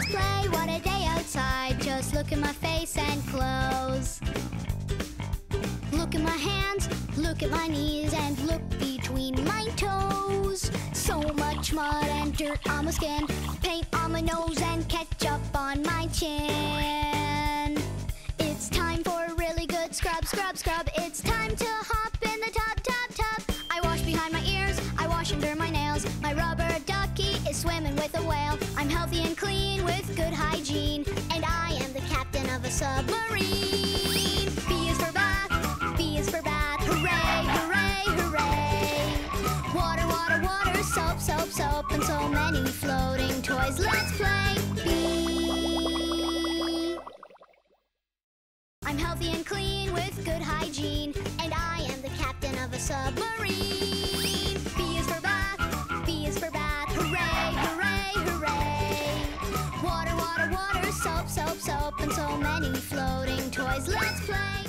Let's play, what a day outside. Just look at my face and clothes. Look at my hands, look at my knees, and look between my toes. So much mud and dirt on my skin, paint on my nose, and ketchup on my chin. It's time for a really good scrub, scrub, scrub. It's time to hop in the tub, tub, tub. I wash behind my ears, I wash under my nails. My rubber is swimming with a whale. I'm healthy and clean with good hygiene, and I am the captain of a submarine. B is for bath, B is for bath. Hooray, hooray, hooray. Water, water, water, soap, soap, soap, and so many floating toys. Let's play B. I'm healthy and clean with good hygiene, and I am the captain of a submarine. Water, soap, soap, soap, and so many floating toys. Let's play.